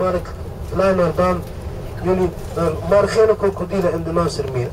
مارك لا نردام يوني آه، مارخينو كوكوديلا اندو ناصر مير.